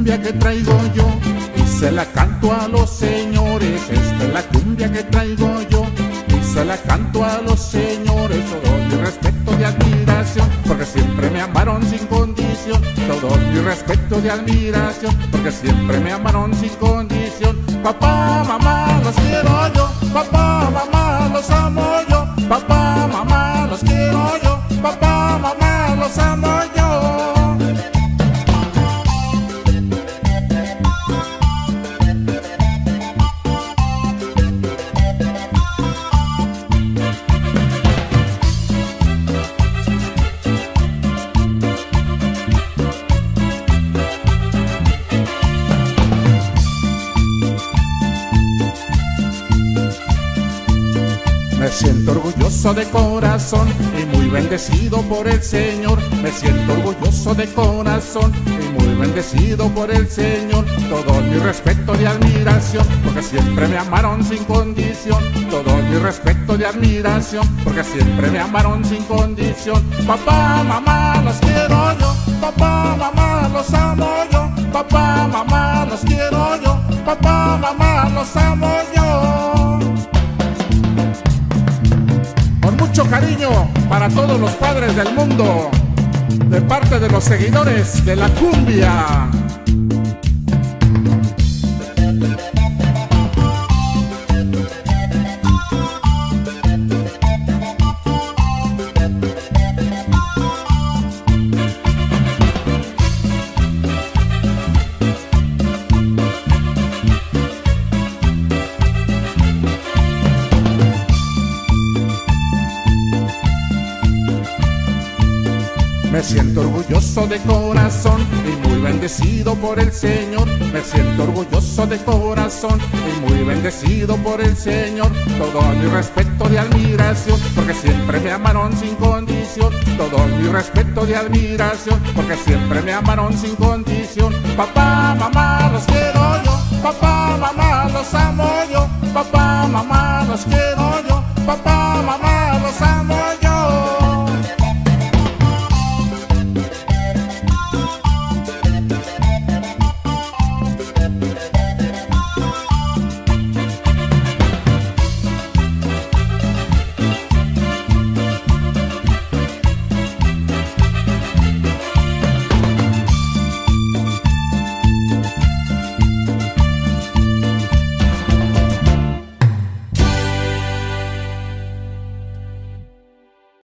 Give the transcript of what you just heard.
cumbia que traigo yo y se la canto a los señores. Esta es la cumbia que traigo yo y se la canto a los señores. Todo mi respeto de admiración, porque siempre me amaron sin condición. Todo mi respeto de admiración, porque siempre me amaron sin condición. Papá, mamá, siento orgulloso de corazón y muy bendecido por el Señor. Me siento orgulloso de corazón y muy bendecido por el Señor. Todo mi respeto y admiración, porque siempre me amaron sin condición. Todo mi respeto y admiración, porque siempre me amaron sin condición. Papá, mamá, los quiero yo. Papá, mamá, los amo yo. Papá, mamá, los quiero yo. Papá, mamá, los amo para todos los padres del mundo, de parte de los seguidores de la cumbia. Me siento orgulloso de corazón y muy bendecido por el Señor. Me siento orgulloso de corazón y muy bendecido por el Señor. Todo mi respeto de admiración, porque siempre me amaron sin condición. Todo mi respeto de admiración, porque siempre me amaron sin condición. Papá, mamá, los quiero